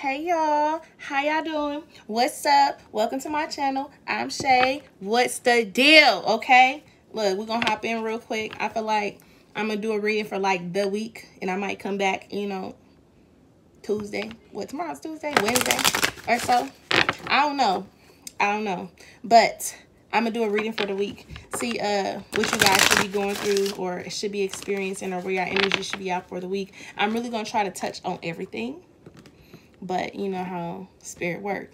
Hey y'all, how y'all doing? What's up? Welcome to my channel. I'm Shay. What's the deal? Okay, look, we're gonna hop in real quick. I feel like I'm gonna do a reading for like the week, and I might come back, you know, Tuesday. What tomorrow's Tuesday, Wednesday, or so. I don't know. I don't know, but I'm gonna do a reading for the week. See uh what you guys should be going through or should be experiencing or where your energy should be out for the week. I'm really gonna try to touch on everything but you know how spirit work.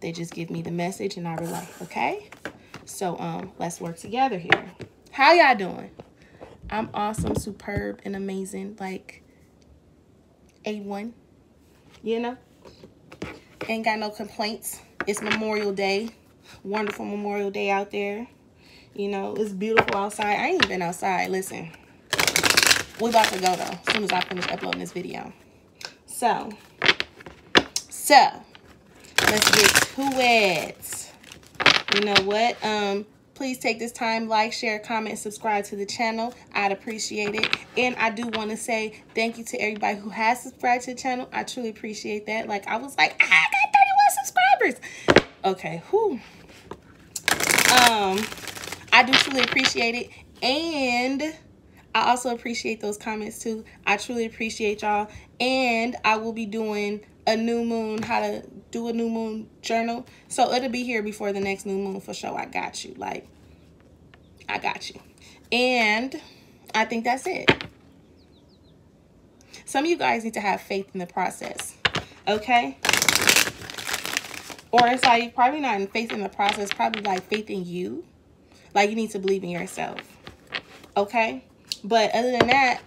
They just give me the message and I relay, okay? So um let's work together here. How y'all doing? I'm awesome, superb, and amazing. Like A1. You know? Ain't got no complaints. It's Memorial Day. Wonderful Memorial Day out there. You know, it's beautiful outside. I ain't even been outside. Listen. We about to go though, as soon as I finish uploading this video. So, so, let's get to it. You know what? Um, please take this time, like, share, comment, subscribe to the channel. I'd appreciate it. And I do want to say thank you to everybody who has subscribed to the channel. I truly appreciate that. Like, I was like, I got 31 subscribers. Okay, whew. Um, I do truly appreciate it. And I also appreciate those comments too. I truly appreciate y'all. And I will be doing a new moon, how to do a new moon journal. So it'll be here before the next new moon for sure. I got you. Like, I got you. And I think that's it. Some of you guys need to have faith in the process. Okay? Or it's like probably not in faith in the process, probably like faith in you. Like you need to believe in yourself. Okay? But other than that,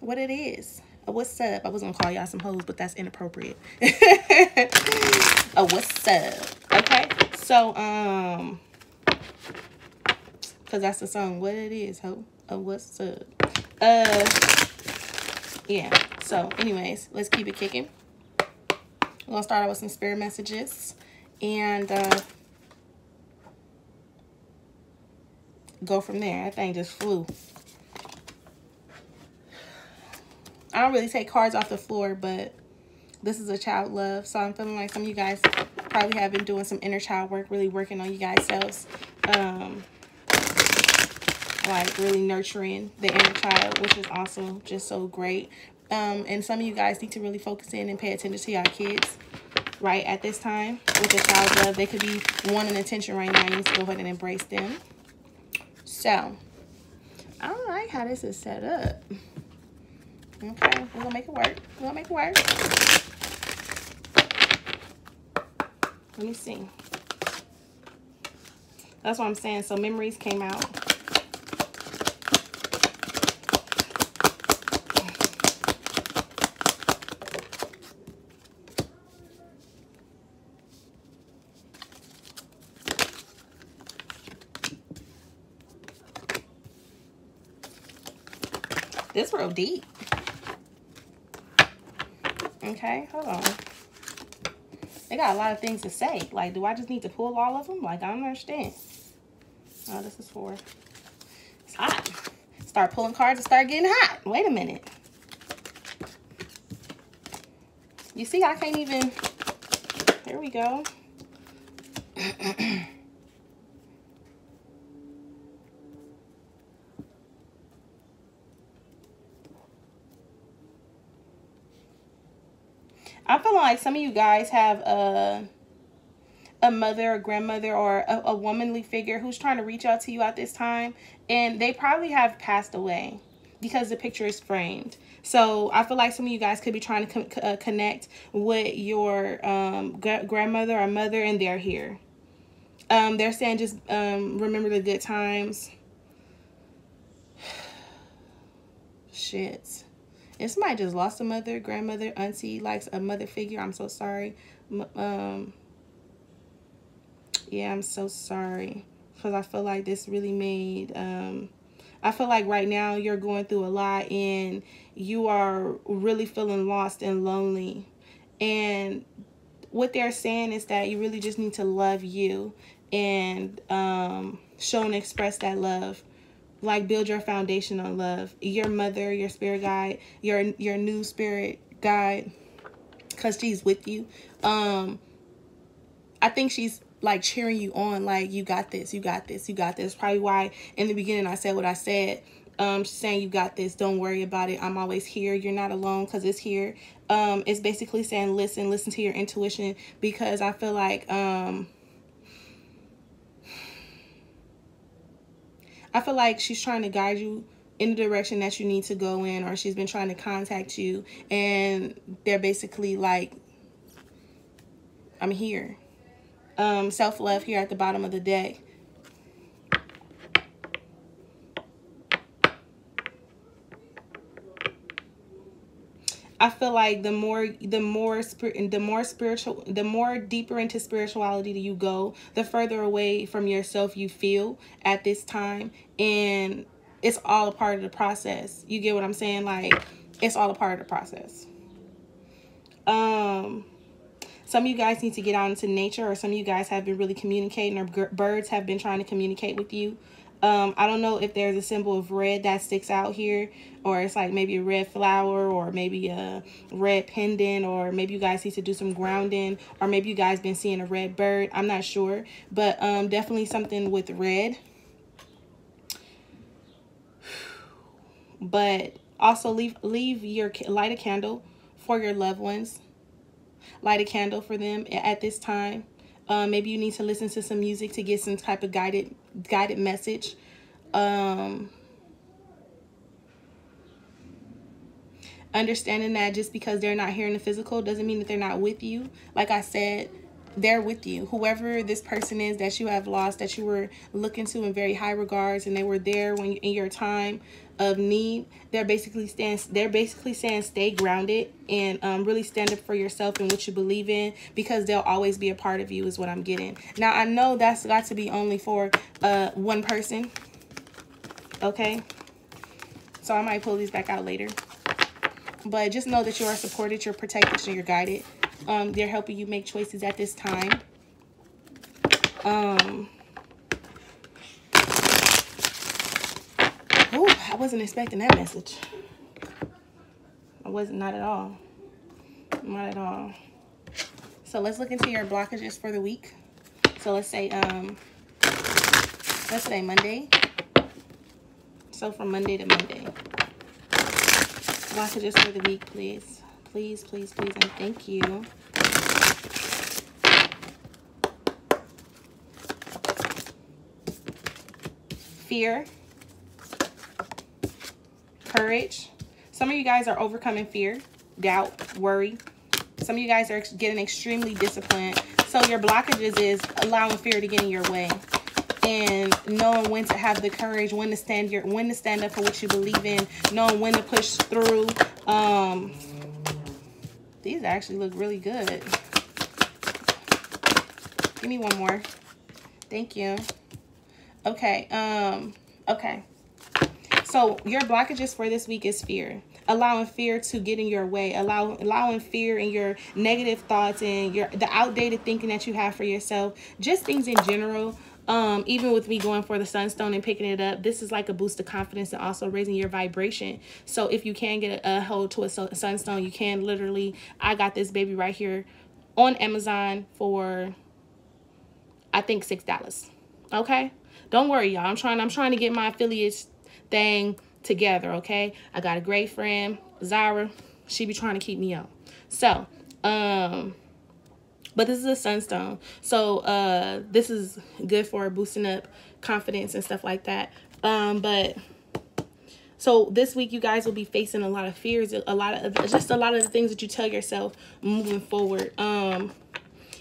what it is. What's up? I was gonna call y'all some hoes, but that's inappropriate. uh, what's up? Okay, so um, cause that's the song. What it is, ho? Uh, what's up? Uh, yeah. So, anyways, let's keep it kicking. We're gonna start out with some spirit messages, and uh, go from there. That thing just flew. I don't really take cards off the floor, but this is a child love. So I'm feeling like some of you guys probably have been doing some inner child work, really working on you guys selves. Um, like really nurturing the inner child, which is also just so great. Um, and some of you guys need to really focus in and pay attention to your kids right at this time with the child love. They could be wanting attention right now. You need to go ahead and embrace them. So, I don't like how this is set up. Okay, we're gonna make it work. We're gonna make it work. Let me see. That's what I'm saying. So memories came out. This real deep. Okay, hold on. They got a lot of things to say. Like, do I just need to pull all of them? Like, I don't understand. Oh, this is for... It's hot. Start pulling cards and start getting hot. Wait a minute. You see, I can't even... Here we go. I feel like some of you guys have a a mother, a grandmother, or a, a, womanly figure who's trying to reach out to you at this time. And they probably have passed away because the picture is framed. So I feel like some of you guys could be trying to co uh, connect with your um, grandmother or mother, and they're here. Um, they're saying just um, remember the good times. Shit. If somebody just lost a mother, grandmother, auntie, likes a mother figure, I'm so sorry. Um, yeah, I'm so sorry. Because I feel like this really made... Um, I feel like right now you're going through a lot and you are really feeling lost and lonely. And what they're saying is that you really just need to love you and um, show and express that love like build your foundation on love your mother your spirit guide your your new spirit guide because she's with you. Um, I think she's like cheering you on, like you got this, you got this, you got this. Probably why in the beginning I said what I said. Um, saying you got this, don't worry about it. I'm always here. You're not alone because it's here. Um, it's basically saying listen, listen to your intuition because I feel like um I feel like she's trying to guide you in the direction that you need to go in or she's been trying to contact you and they're basically like I'm here. Um, self-love here at the bottom of the deck. I feel like the more the more spirit the more spiritual the more deeper into spirituality you go, the further away from yourself you feel at this time and it's all a part of the process. You get what I'm saying? Like it's all a part of the process. Um some of you guys need to get out into nature or some of you guys have been really communicating or birds have been trying to communicate with you. Um, I don't know if there's a symbol of red that sticks out here or it's like maybe a red flower or maybe a red pendant or maybe you guys need to do some grounding or maybe you guys been seeing a red bird. I'm not sure, but um, definitely something with red. But also leave leave your light a candle for your loved ones. Light a candle for them at this time. Um, maybe you need to listen to some music to get some type of guided guided message. Um, understanding that just because they're not here in the physical doesn't mean that they're not with you. Like I said, they're with you. Whoever this person is that you have lost, that you were looking to in very high regards, and they were there when you, in your time of need, they're basically stand. They're basically saying stay grounded and um, really stand up for yourself and what you believe in because they'll always be a part of you. Is what I'm getting. Now I know that's got to be only for uh, one person. Okay, so I might pull these back out later. But just know that you are supported, you're protected, you're guided. Um, they're helping you make choices at this time. Um, oh, I wasn't expecting that message. I wasn't, not at all. Not at all. So let's look into your blockages for the week. So let's say, um, let's say Monday. So from Monday to Monday. Blockages for the week, please please, please, please, and thank you. Fear. Courage. Some of you guys are overcoming fear, doubt, worry. Some of you guys are getting extremely disciplined. So your blockages is allowing fear to get in your way and knowing when to have the courage, when to stand your, when to stand up for what you believe in, knowing when to push through. Um, these actually look really good. Give me one more. Thank you. Okay. Um, okay. So your blockages for this week is fear. Allowing fear to get in your way. Allow, allowing fear and your negative thoughts and your the outdated thinking that you have for yourself. Just things in general um even with me going for the sunstone and picking it up this is like a boost of confidence and also raising your vibration so if you can get a, a hold to a sunstone you can literally i got this baby right here on amazon for i think six dollars okay don't worry y'all i'm trying i'm trying to get my affiliates thing together okay i got a great friend zara she be trying to keep me up so um but this is a sunstone. So uh, this is good for boosting up confidence and stuff like that. Um, but so this week you guys will be facing a lot of fears, a lot of just a lot of the things that you tell yourself moving forward. Um,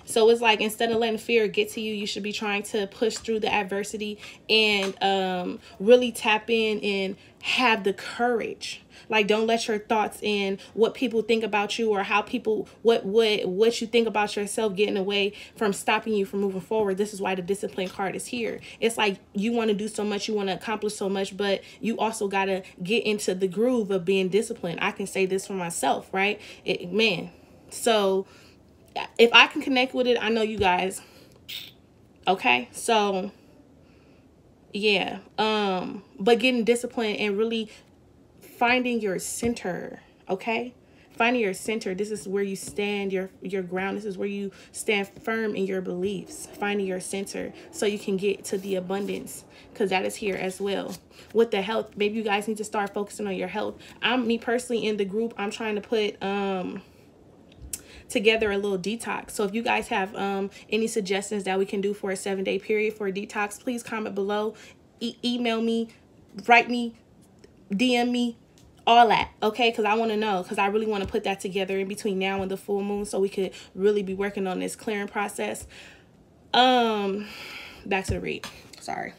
so it's like instead of letting fear get to you, you should be trying to push through the adversity and um, really tap in and have the courage like don't let your thoughts in what people think about you or how people what what what you think about yourself getting away from stopping you from moving forward. This is why the discipline card is here. It's like you want to do so much, you want to accomplish so much, but you also got to get into the groove of being disciplined. I can say this for myself, right? It, man. So if I can connect with it, I know you guys. Okay? So yeah um but getting disciplined and really finding your center, okay? finding your center this is where you stand your your ground this is where you stand firm in your beliefs finding your center so you can get to the abundance because that is here as well with the health maybe you guys need to start focusing on your health i'm me personally in the group i'm trying to put um together a little detox. So if you guys have um, any suggestions that we can do for a seven day period for a detox, please comment below, e email me, write me, DM me, all that okay? Because i want to know because i really want to put that together in between now and the full moon so we could really be working on this clearing process. Um back to the read sorry.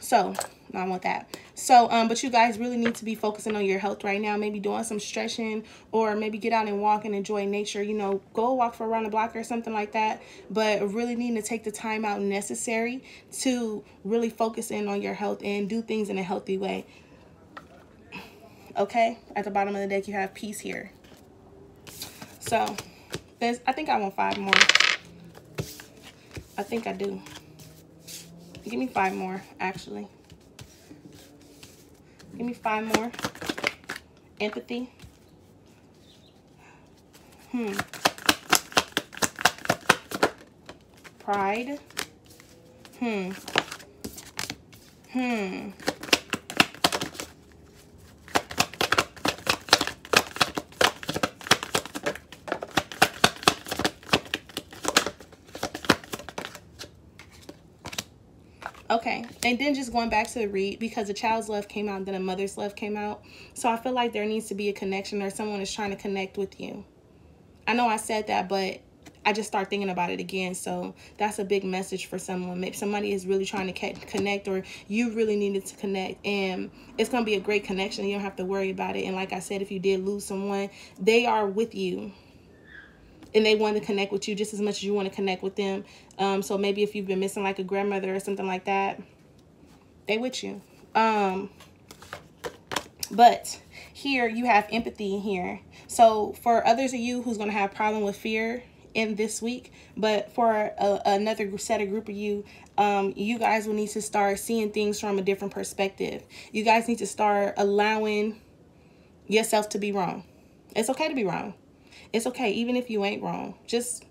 So i want that so um but you guys really need to be focusing on your health right now. Maybe doing some stretching or maybe get out and walk and enjoy nature. You know go walk for around the block or something like that. But really needing to take the time out necessary to really focus in on your health and do things in a healthy way. Okay? At the bottom of the deck you have peace here. So there's i think i want five more. I think i do. Give me five more actually give me five more. Empathy. Hmm. Pride. Hmm. Hmm Okay, and then just going back to the read because a child's love came out, then a mother's love came out. So I feel like there needs to be a connection or someone is trying to connect with you. I know I said that, but I just start thinking about it again. So that's a big message for someone. Maybe somebody is really trying to connect or you really needed to connect. And it's going to be a great connection. You don't have to worry about it. And like I said, if you did lose someone, they are with you and they want to connect with you just as much as you want to connect with them. Um, so maybe if you've been missing like a grandmother or something like that, they with you. Um, but here you have empathy in here. So for others of you who's going to have problem with fear in this week, but for a, another set of group of you, um, you guys will need to start seeing things from a different perspective. You guys need to start allowing yourself to be wrong. It's okay to be wrong. It's okay, even if you ain't wrong. Just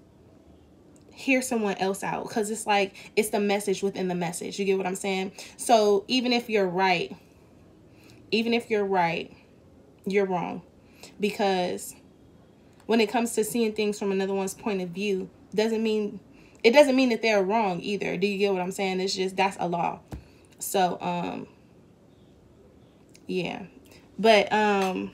hear someone else out because it's like it's the message within the message. You get what I'm saying? So even if you're right, even if you're right, you're wrong because when it comes to seeing things from another one's point of view, doesn't mean it doesn't mean that they're wrong either. Do you get what I'm saying? It's just that's a law. So um yeah. But um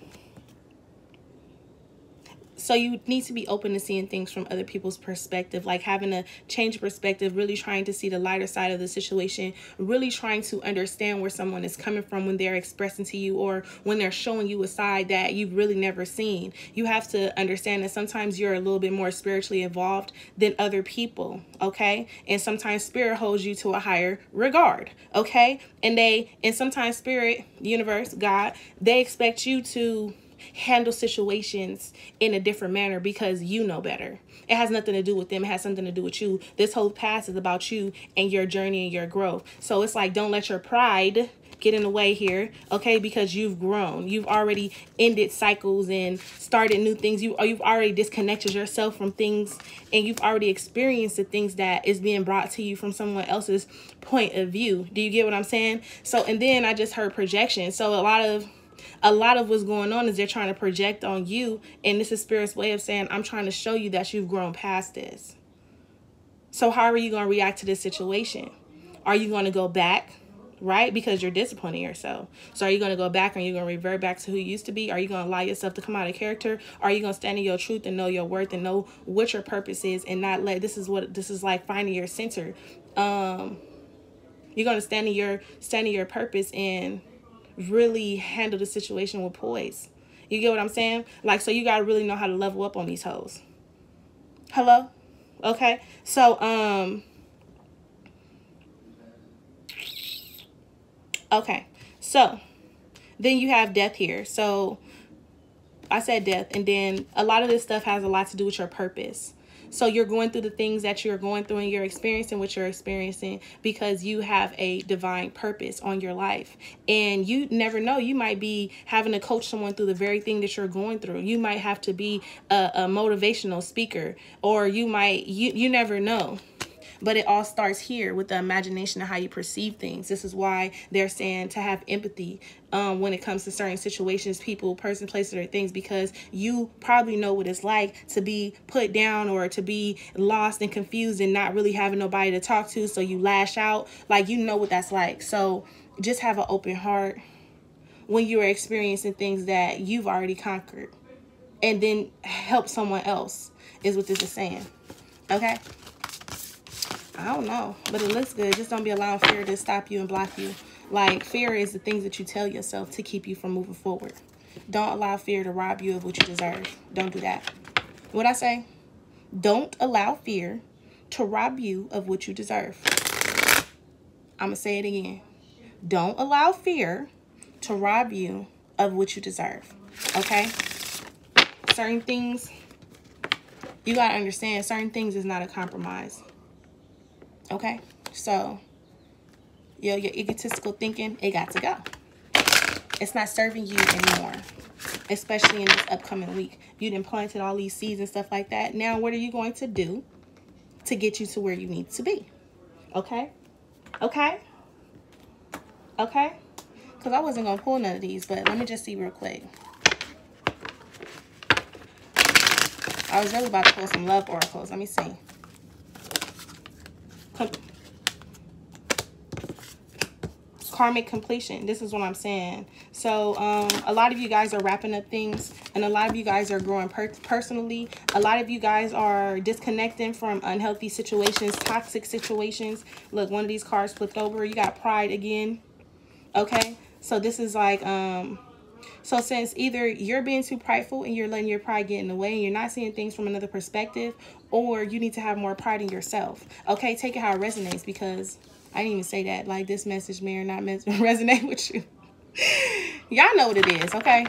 so you need to be open to seeing things from other people's perspective like having a change of perspective really trying to see the lighter side of the situation really trying to understand where someone is coming from when they're expressing to you or when they're showing you a side that you've really never seen. You have to understand that sometimes you're a little bit more spiritually involved than other people okay? And sometimes spirit holds you to a higher regard okay? And they and sometimes spirit universe god they expect you to handle situations in a different manner because you know better. It has nothing to do with them. It has something to do with you. This whole past is about you and your journey and your growth. So it's like, don't let your pride get in the way here, okay? Because you've grown. You've already ended cycles and started new things. You, you've already disconnected yourself from things and you've already experienced the things that is being brought to you from someone else's point of view. Do you get what I'm saying? So, and then I just heard projection. So a lot of a lot of what's going on is they're trying to project on you. And this is Spirit's way of saying, I'm trying to show you that you've grown past this. So how are you going to react to this situation? Are you going to go back? Right? Because you're disappointing yourself. So are you going to go back and you're going to revert back to who you used to be? Are you going to allow yourself to come out of character? Are you going to stand in your truth and know your worth and know what your purpose is and not let this is what this is like finding your center. Um you're going to stand in your stand in your purpose and really handle the situation with poise. You get what I'm saying? Like, so you got to really know how to level up on these hoes. Hello? Okay. So, um, okay. So, then you have death here. So, I said death. And then a lot of this stuff has a lot to do with your purpose. So you're going through the things that you're going through and you're experiencing what you're experiencing because you have a divine purpose on your life. And you never know, you might be having to coach someone through the very thing that you're going through. You might have to be a, a motivational speaker or you might, you, you never know. But it all starts here with the imagination of how you perceive things. This is why they're saying to have empathy um, when it comes to certain situations, people, person, places, or things, because you probably know what it's like to be put down or to be lost and confused and not really having nobody to talk to. So you lash out. Like, you know what that's like. So just have an open heart when you are experiencing things that you've already conquered and then help someone else is what this is saying. Okay? I don't know, but it looks good. Just don't be allowing fear to stop you and block you. Like, fear is the things that you tell yourself to keep you from moving forward. Don't allow fear to rob you of what you deserve. Don't do that. What I say? Don't allow fear to rob you of what you deserve. I'm going to say it again. Don't allow fear to rob you of what you deserve. Okay? Certain things, you got to understand, certain things is not a compromise. Okay? So, yo, your egotistical thinking, it got to go. It's not serving you anymore, especially in this upcoming week. You done planted all these seeds and stuff like that. Now, what are you going to do to get you to where you need to be? Okay? Okay? Okay? Because I wasn't going to pull none of these, but let me just see real quick. I was really about to pull some love oracles. Let me see. Karmic completion. This is what I'm saying. So um, a lot of you guys are wrapping up things and a lot of you guys are growing per personally. A lot of you guys are disconnecting from unhealthy situations, toxic situations. Look, one of these cards flipped over. You got pride again. Okay. So this is like, um, so since either you're being too prideful and you're letting your pride get in the way and you're not seeing things from another perspective, or you need to have more pride in yourself. Okay, take it how it resonates because I didn't even say that. Like this message may or not resonate with you. Y'all know what it is, okay?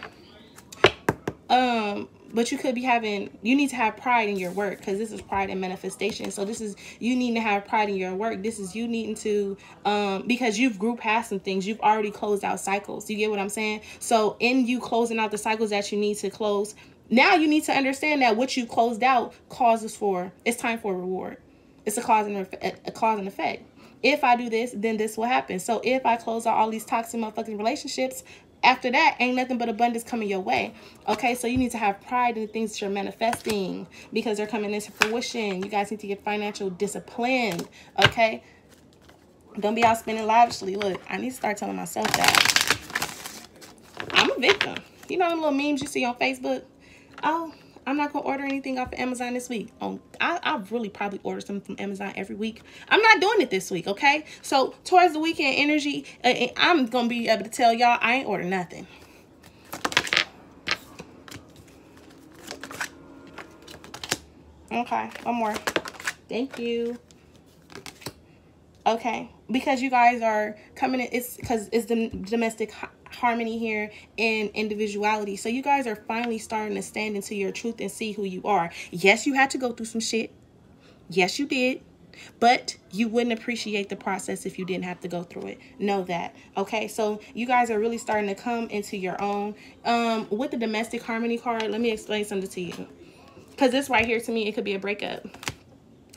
Um, but you could be having you need to have pride in your work because this is pride and manifestation. So this is you need to have pride in your work. This is you needing to um because you've grew past some things. You've already closed out cycles. You get what i'm saying? So in you closing out the cycles that you need to close now you need to understand that what you closed out causes for it's time for a reward. It's a cause and a cause and effect. If I do this, then this will happen. So if I close out all these toxic motherfucking relationships, after that, ain't nothing but abundance coming your way. Okay, so you need to have pride in the things that you're manifesting because they're coming into fruition. You guys need to get financial discipline. Okay, don't be out spending lavishly. Look, I need to start telling myself that I'm a victim. You know them little memes you see on Facebook? Oh, I'm not going to order anything off of Amazon this week. Um, I, I really probably order something from Amazon every week. I'm not doing it this week, okay? So towards the weekend energy, uh, uh I'm going to be able to tell y'all I ain't order nothing. Okay, one more. Thank you. Okay, because you guys are coming in, it's because it's the domestic harmony here and individuality. So you guys are finally starting to stand into your truth and see who you are. Yes, you had to go through some shit. Yes, you did. But you wouldn't appreciate the process if you didn't have to go through it. Know that. Okay, so you guys are really starting to come into your own. Um, with the domestic harmony card, let me explain something to you. Because this right here, to me, it could be a breakup.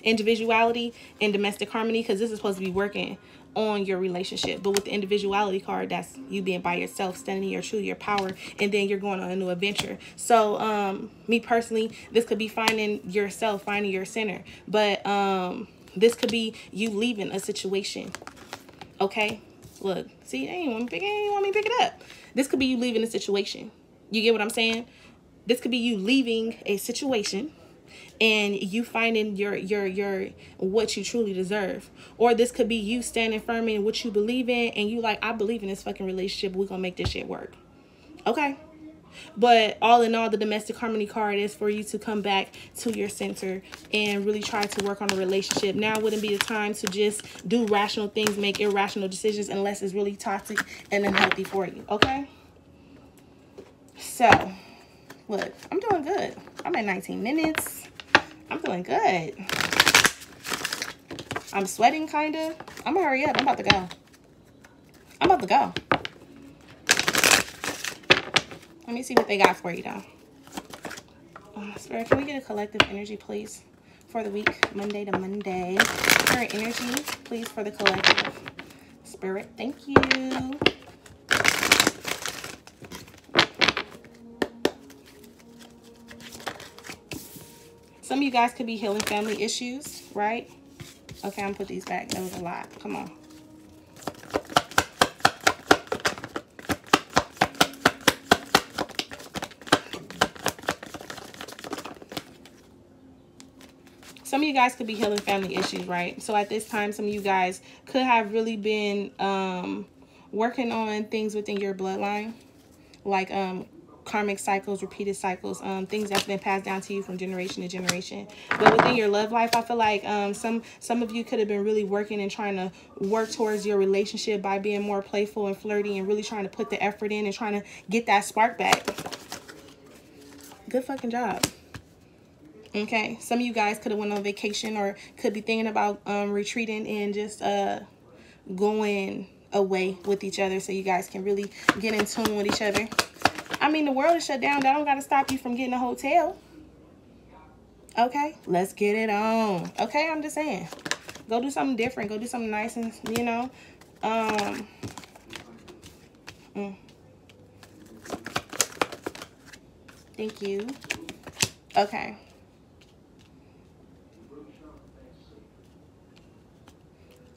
Individuality and domestic harmony, because this is supposed to be working on your relationship. But with the individuality card, that's you being by yourself, standing your true your power, and then you're going on a new adventure. So, um, me personally, this could be finding yourself, finding your center. But um, this could be you leaving a situation. Okay? Look, see, they ain't want me pick, ain't want me pick it up. This could be you leaving a situation. You get what I'm saying? This could be you leaving a situation and you finding your your your what you truly deserve. Or this could be you standing firm in what you believe in and you like i believe in this fucking relationship. We're gonna make this shit work. Okay. But all in all the domestic harmony card is for you to come back to your center and really try to work on a relationship. Now wouldn't be the time to just do rational things make irrational decisions unless it's really toxic and unhealthy for you. Okay? So look i'm doing good. I'm at 19 minutes I'm feeling good. I'm sweating, kind of. I'm gonna hurry up. I'm about to go. I'm about to go. Let me see what they got for you, though. Oh, Spirit, can we get a collective energy, please, for the week, Monday to Monday? Current energy, please, for the collective. Spirit, thank you. Some of you guys could be healing family issues, right? Okay, I'm put these back. That was a lot. Come on. some of you guys could be healing family issues, right? So at this time, some of you guys could have really been um, working on things within your bloodline, like um, karmic cycles, repeated cycles, um, things that's been passed down to you from generation to generation. But within your love life, I feel like um, some some of you could have been really working and trying to work towards your relationship by being more playful and flirty and really trying to put the effort in and trying to get that spark back. Good fucking job. Okay, some of you guys could have went on vacation or could be thinking about um, retreating and just uh, going away with each other so you guys can really get in tune with each other. I mean, the world is shut down. That don't got to stop you from getting a hotel. Okay, let's get it on. Okay, I'm just saying. Go do something different. Go do something nice and, you know. Um, mm. Thank you. Okay.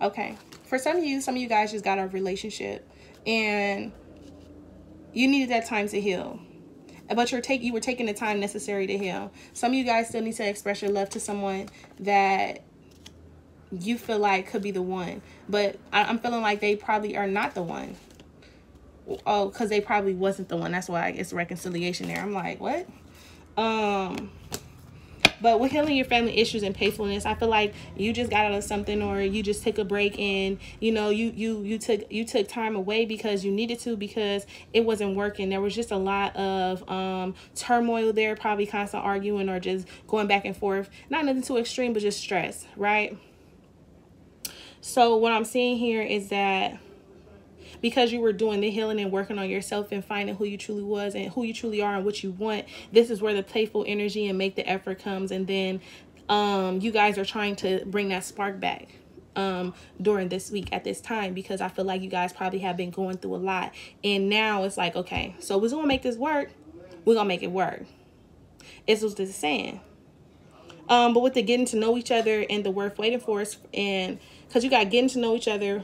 Okay. For some of you, some of you guys just got a relationship and you needed that time to heal. But you're take you were taking the time necessary to heal. Some of you guys still need to express your love to someone that you feel like could be the one. But I, am feeling like they probably are not the one. Oh, because they probably wasn't the one. That's why it's reconciliation there. I'm like, what? Um but with healing your family issues and painfulness, I feel like you just got out of something or you just took a break and you know you you you took you took time away because you needed to because it wasn't working. There was just a lot of um turmoil there, probably constant arguing or just going back and forth. Not nothing too extreme, but just stress, right? So what I'm seeing here is that because you were doing the healing and working on yourself and finding who you truly was and who you truly are and what you want this is where the playful energy and make the effort comes. And then um you guys are trying to bring that spark back um during this week at this time because I feel like you guys probably have been going through a lot. And now it's like okay so we're gonna make this work. We're gonna make it work. It's what this is saying um but with the getting to know each other and the worth waiting for us and because you got getting to know each other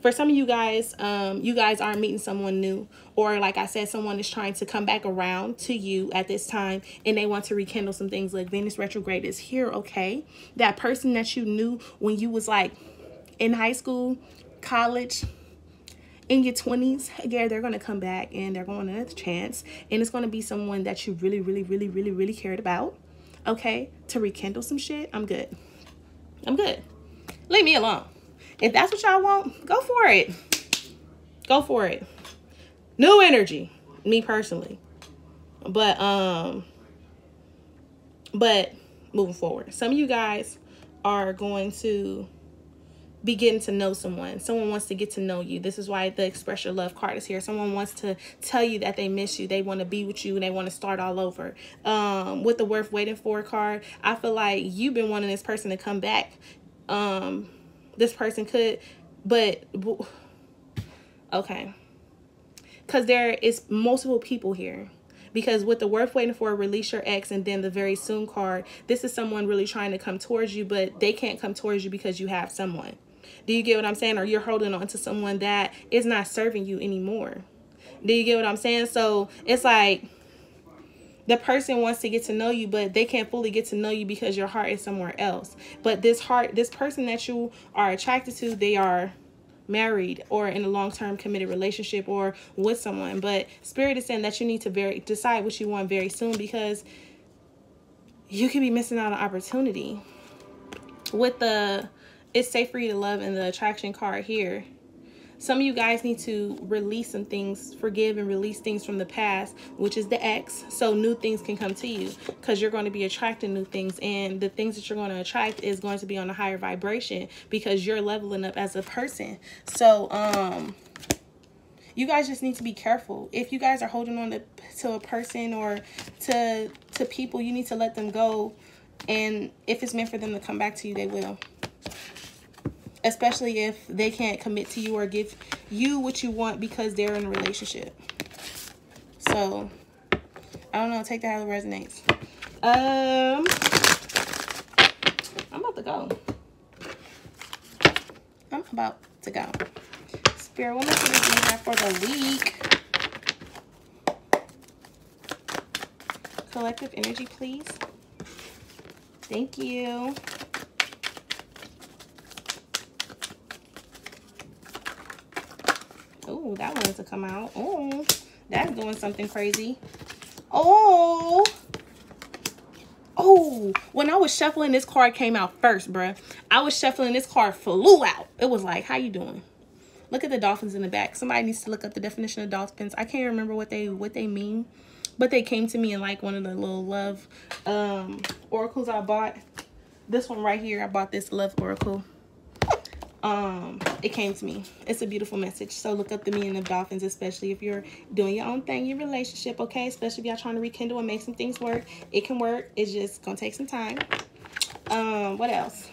for some of you guys, um, you guys are meeting someone new, or like I said, someone is trying to come back around to you at this time and they want to rekindle some things like Venus retrograde is here, okay? That person that you knew when you was like in high school, college, in your 20s, yeah, they're going to come back and they're going another chance. And it's going to be someone that you really, really, really, really, really cared about, okay? To rekindle some shit, I'm good. I'm good. Leave me alone. If that's what y'all want, go for it. Go for it. New energy, me personally. But um but moving forward. Some of you guys are going to be getting to know someone. Someone wants to get to know you. This is why the express your love card is here. Someone wants to tell you that they miss you. They want to be with you and they want to start all over. Um, with the worth waiting for card, I feel like you've been wanting this person to come back. Um, this person could, but okay. Because there is multiple people here. Because with the worth waiting for, release your ex and then the very soon card, this is someone really trying to come towards you, but they can't come towards you because you have someone. Do you get what I'm saying? Or you're holding on to someone that is not serving you anymore. Do you get what I'm saying? So it's like the person wants to get to know you but they can't fully get to know you because your heart is somewhere else. But this heart this person that you are attracted to they are married or in a long-term committed relationship or with someone. But spirit is saying that you need to very decide what you want very soon because you could be missing out on opportunity. With the it's safe for you to love and the attraction card here some of you guys need to release some things, forgive and release things from the past, which is the ex, so new things can come to you because you're going to be attracting new things. And the things that you're going to attract is going to be on a higher vibration because you're leveling up as a person. So, um, you guys just need to be careful. If you guys are holding on to, to a person or to to people, you need to let them go. And if it's meant for them to come back to you, they will especially if they can't commit to you or give you what you want because they're in a relationship. So, I don't know. Take that how it resonates. Um, I'm about to go. I'm about to go. Spirit, what for the week? Collective energy, please. Thank you. Oh, that wanted to come out. Oh, that's doing something crazy. Oh. Oh, when I was shuffling, this card came out first, bruh. I was shuffling, this card flew out. It was like, how you doing? Look at the dolphins in the back. Somebody needs to look up the definition of dolphins. I can't remember what they what they mean. But they came to me in like one of the little love um oracles I bought. This one right here, I bought this love oracle um it came to me. It's a beautiful message. So look up the meaning of dolphins especially if you're doing your own thing your relationship okay? Especially if y'all trying to rekindle and make some things work. It can work. It's just gonna take some time. Um what else?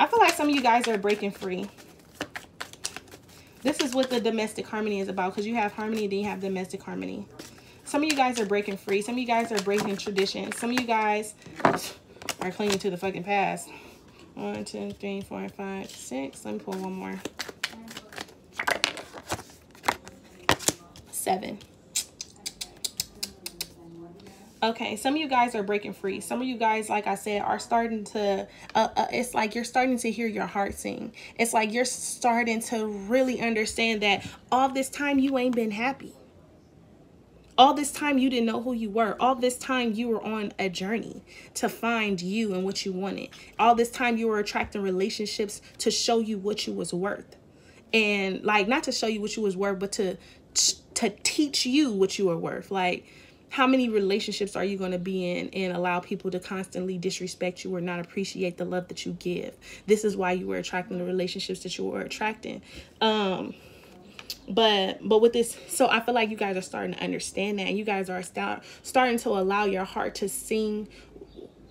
I feel like some of you guys are breaking free. This is what the domestic harmony is about because you have harmony then you have domestic harmony. Some of you guys are breaking free. Some of you guys are breaking tradition. Some of you guys are clinging to the fucking past. One, two, three, four, five, six. Let me pull one more. Seven. Okay, some of you guys are breaking free. Some of you guys, like I said, are starting to, uh, uh, it's like you're starting to hear your heart sing. It's like you're starting to really understand that all this time you ain't been happy. All this time you didn't know who you were. All this time you were on a journey to find you and what you wanted. All this time you were attracting relationships to show you what you was worth. And like not to show you what you was worth, but to to teach you what you are worth. Like how many relationships are you going to be in and allow people to constantly disrespect you or not appreciate the love that you give this is why you were attracting the relationships that you were attracting um but but with this so i feel like you guys are starting to understand that. You guys are start, starting to allow your heart to sing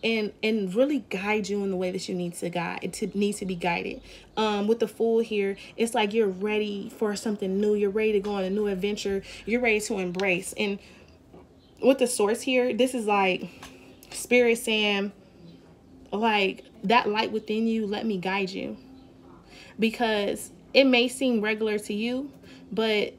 and and really guide you in the way that you need to guide to need to be guided. Um with the fool here it's like you're ready for something new. You're ready to go on a new adventure. You're ready to embrace. And with the source here this is like spirit saying like that light within you let me guide you. Because it may seem regular to you but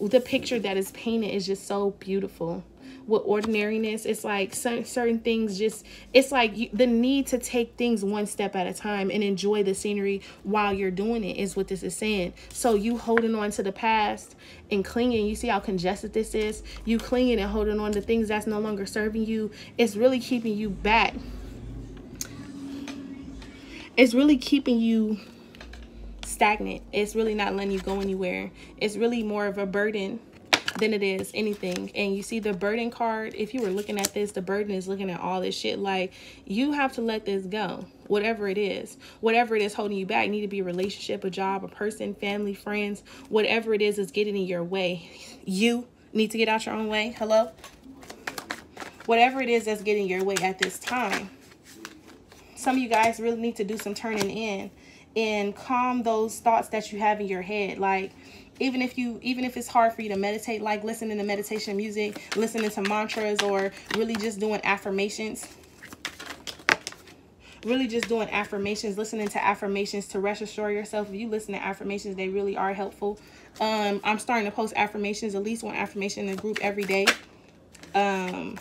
the picture that is painted is just so beautiful. With ordinariness it's like certain, things just it's like you, the need to take things one step at a time and enjoy the scenery while you're doing it is what this is saying. So you holding on to the past and clinging you see how congested this is? You clinging and holding on to things that's no longer serving you it's really keeping you back. It's really keeping you stagnant. It's really not letting you go anywhere. It's really more of a burden than it is anything. And you see the burden card, if you were looking at this, the burden is looking at all this shit. Like, you have to let this go, whatever it is. Whatever it is holding you back, need to be a relationship, a job, a person, family, friends, whatever it is is getting in your way. You need to get out your own way. Hello? Whatever it is that's getting your way at this time. Some of you guys really need to do some turning in and calm those thoughts that you have in your head. Like even if you even if it's hard for you to meditate like listening to meditation music listening to mantras or really just doing affirmations really just doing affirmations listening to affirmations to rest assure yourself if you listen to affirmations they really are helpful. Um i'm starting to post affirmations at least one affirmation in the group every day. Um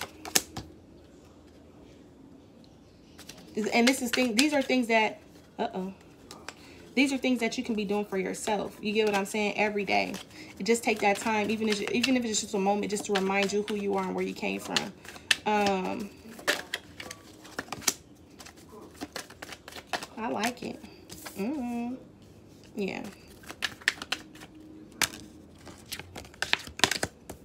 and this is thing these are things that uh-oh these are things that you can be doing for yourself. You get what I'm saying? Every day. Just take that time, even if, even if it's just a moment, just to remind you who you are and where you came from. Um, I like it. Mm-hmm. Yeah.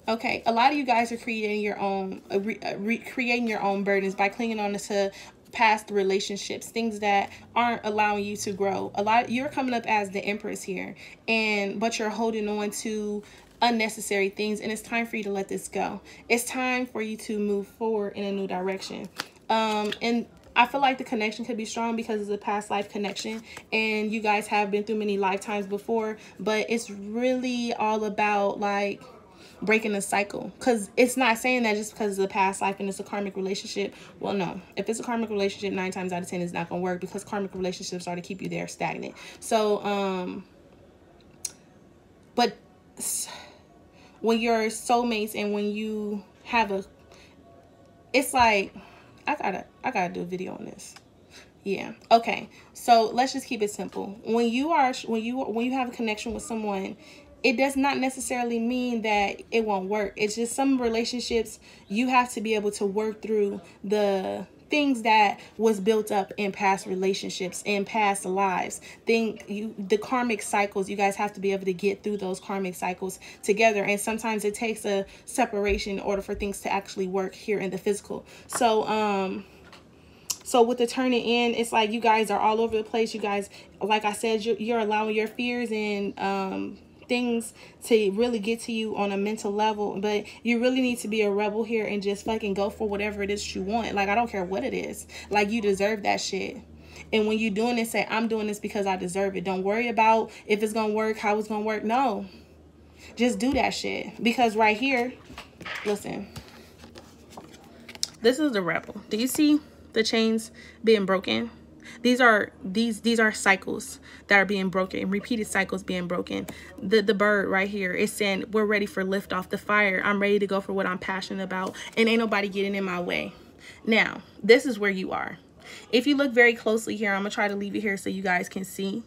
Okay, a lot of you guys are creating your own, uh, uh, re, creating your own burdens by clinging on to past relationships, things that aren't allowing you to grow. A lot, you're coming up as the empress here, and but you're holding on to unnecessary things, and it's time for you to let this go. It's time for you to move forward in a new direction. Um, and I feel like the connection could be strong because it's a past life connection and you guys have been through many lifetimes before, but it's really all about like breaking the cycle. Because it's not saying that just because it's a past life and it's a karmic relationship. Well no. If it's a karmic relationship nine times out of ten it's not gonna work because karmic relationships are to keep you there stagnant. So um but when you're soulmates and when you have a it's like i gotta i gotta do a video on this. Yeah. Okay. So let's just keep it simple. When you are when you when you have a connection with someone it does not necessarily mean that it won't work. It's just some relationships you have to be able to work through the things that was built up in past relationships in past lives. Think you the karmic cycles you guys have to be able to get through those karmic cycles together. And sometimes it takes a separation in order for things to actually work here in the physical. So um so with the turning in it's like you guys are all over the place. You guys like i said you're, you're allowing your fears and um things to really get to you on a mental level but you really need to be a rebel here and just fucking go for whatever it is you want. Like i don't care what it is. Like you deserve that shit. And when you're doing it say i'm doing this because i deserve it. Don't worry about if it's gonna work how it's gonna work. No. Just do that shit. Because right here listen. This is the rebel. Do you see the chains being broken these are these these are cycles that are being broken repeated cycles being broken. The the bird right here is saying we're ready for lift off the fire. I'm ready to go for what i'm passionate about and ain't nobody getting in my way. Now this is where you are. If you look very closely here i'm gonna try to leave it here so you guys can see.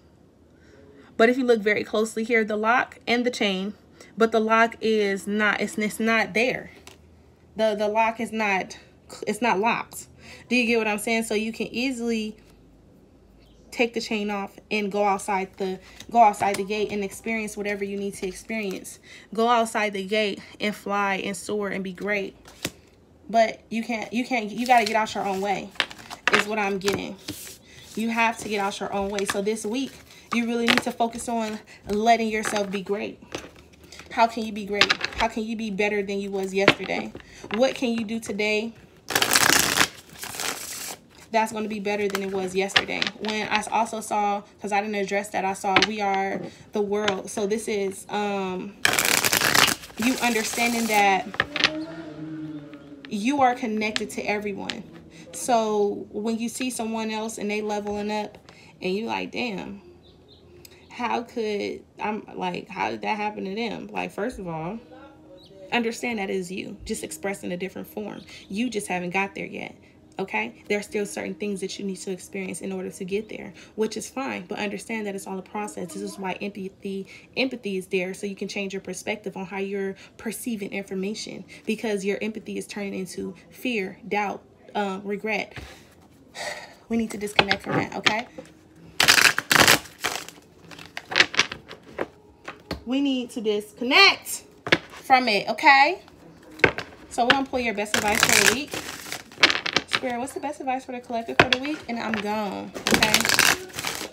But if you look very closely here the lock and the chain but the lock is not it's, it's not there. The the lock is not it's not locked. Do you get what i'm saying? So you can easily take the chain off and go outside the go outside the gate and experience whatever you need to experience. Go outside the gate and fly and soar and be great. But you can't you can't you got to get out your own way is what i'm getting. You have to get out your own way. So this week you really need to focus on letting yourself be great. How can you be great? How can you be better than you was yesterday? What can you do today that's going to be better than it was yesterday. When I also saw, because I didn't address that, I saw we are the world. So this is um, you understanding that you are connected to everyone. So when you see someone else and they leveling up and you like, damn, how could, I'm like, how did that happen to them? Like, first of all, understand that is you, just expressed in a different form. You just haven't got there yet okay? There are still certain things that you need to experience in order to get there which is fine but understand that it's all a process. This is why empathy empathy is there so you can change your perspective on how you're perceiving information because your empathy is turning into fear doubt um, regret. We need to disconnect from that okay? We need to disconnect from it okay? So we're gonna pull your best advice for the week Spirit, what's the best advice for the collective for the week? And I'm gone, okay?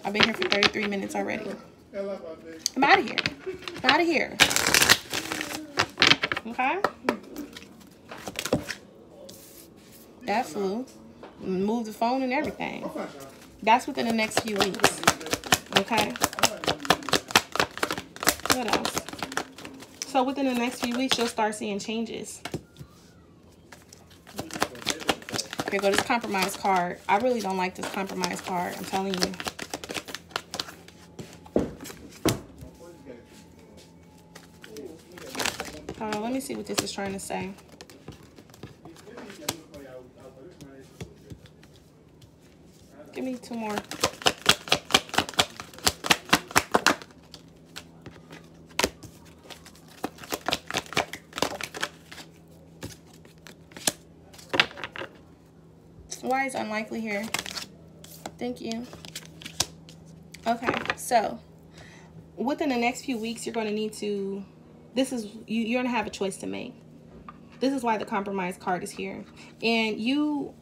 I've been here for 33 minutes already. I'm out of here. I'm out of here. Okay? That flew. Move the phone and everything. That's within the next few weeks. Okay? What else? So within the next few weeks, you'll start seeing changes. Go this compromise card. I really don't like this compromise card. I'm telling you. On, let me see what this is trying to say. Give me two more. Why is unlikely here? Thank you. Okay, so within the next few weeks, you're going to need to, this is, you, you're going to have a choice to make. This is why the compromise card is here. And you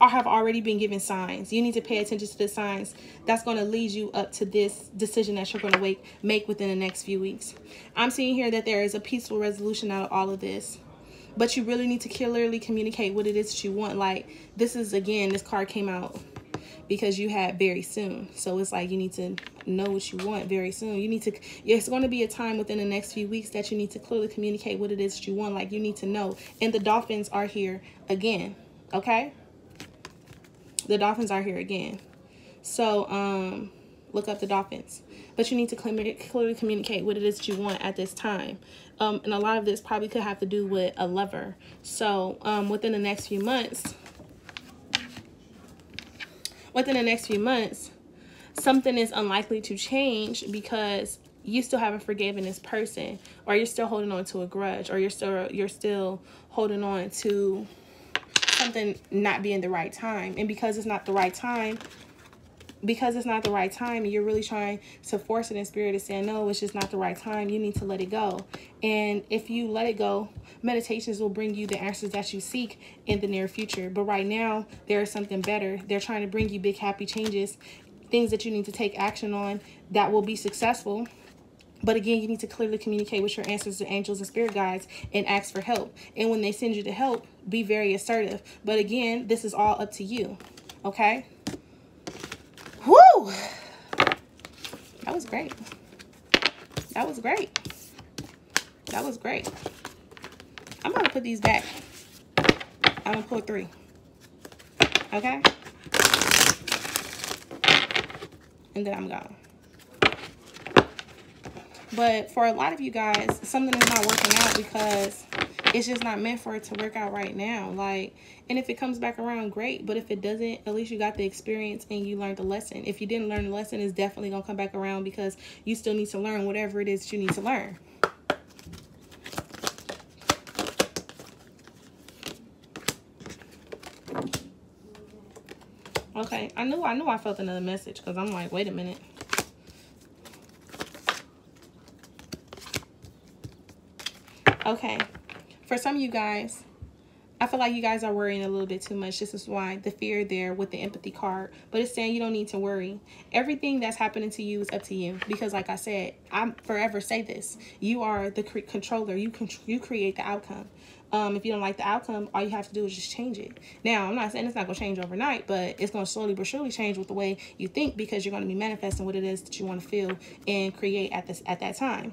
have already been given signs. You need to pay attention to the signs that's going to lead you up to this decision that you're going to make within the next few weeks. I'm seeing here that there is a peaceful resolution out of all of this. But you really need to clearly communicate what it is that you want. Like, this is, again, this card came out because you had very soon. So it's like you need to know what you want very soon. You need to, it's going to be a time within the next few weeks that you need to clearly communicate what it is that you want. Like you need to know. And the dolphins are here again. Okay. The dolphins are here again. So, um, look up the dolphins. But you need to clearly communicate what it is that you want at this time. Um, and a lot of this probably could have to do with a lover. So, um, within the next few months, within the next few months, something is unlikely to change because you still haven't forgiven this person or you're still holding on to a grudge or you're still you're still holding on to something not being the right time and because it's not the right time because it's not the right time and you're really trying to force it in spirit and saying no it's just not the right time you need to let it go and if you let it go meditations will bring you the answers that you seek in the near future. But right now, there is something better. They're trying to bring you big, happy changes, things that you need to take action on that will be successful. But again, you need to clearly communicate with your answers to angels and spirit guides and ask for help. And when they send you to help, be very assertive. But again, this is all up to you. Okay? Woo! That was great. That was great. That was great. I'm going to put these back. I'm going to pull three. Okay? And then I'm gone. But for a lot of you guys, something is not working out because it's just not meant for it to work out right now. Like, and if it comes back around, great. But if it doesn't, at least you got the experience and you learned the lesson. If you didn't learn the lesson, it's definitely going to come back around because you still need to learn whatever it is you need to learn. Okay, I knew I knew I felt another message because I'm like, wait a minute. Okay, for some of you guys, I feel like you guys are worrying a little bit too much. This is why the fear there with the empathy card. But it's saying you don't need to worry. Everything that's happening to you is up to you. Because like I said, I'm forever say this. You are the controller. You, con you create the outcome. Um, if you don't like the outcome, all you have to do is just change it. Now, I'm not saying it's not going to change overnight, but it's going to slowly but surely change with the way you think because you're going to be manifesting what it is that you want to feel and create at this at that time.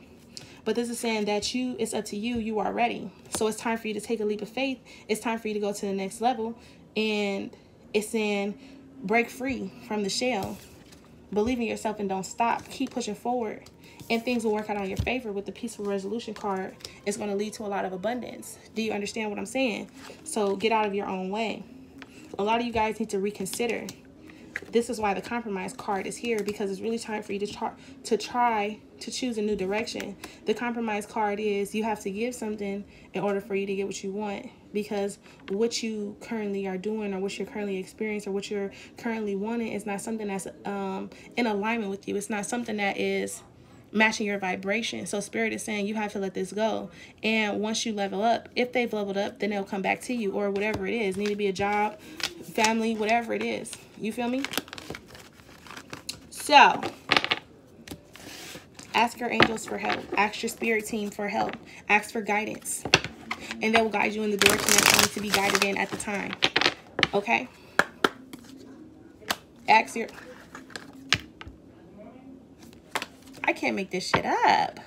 But this is saying that you, it's up to you, you are ready. So it's time for you to take a leap of faith. It's time for you to go to the next level. And it's saying break free from the shell. Believe in yourself and don't stop. Keep pushing forward and things will work out on your favor with the peaceful resolution card it's going to lead to a lot of abundance do you understand what i'm saying so get out of your own way a lot of you guys need to reconsider this is why the compromise card is here because it's really time for you to try to try to choose a new direction the compromise card is you have to give something in order for you to get what you want because what you currently are doing or what you're currently experiencing or what you're currently wanting is not something that's um in alignment with you it's not something that is matching your vibration. So spirit is saying you have to let this go. And once you level up, if they've leveled up, then they'll come back to you or whatever it is. Need to be a job, family, whatever it is. You feel me? So ask your angels for help. Ask your spirit team for help. Ask for guidance. And they will guide you in the direction that's going to be guided in at the time. Okay? Ask your I can't make this shit up.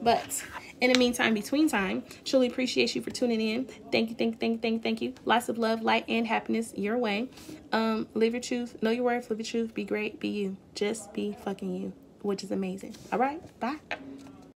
But in the meantime, between time, truly appreciate you for tuning in. Thank you, thank you, thank you, thank you, thank you. Lots of love, light, and happiness your way. Um, live your truth, know your worth, live your truth, be great, be you. Just be fucking you, which is amazing. All right, bye.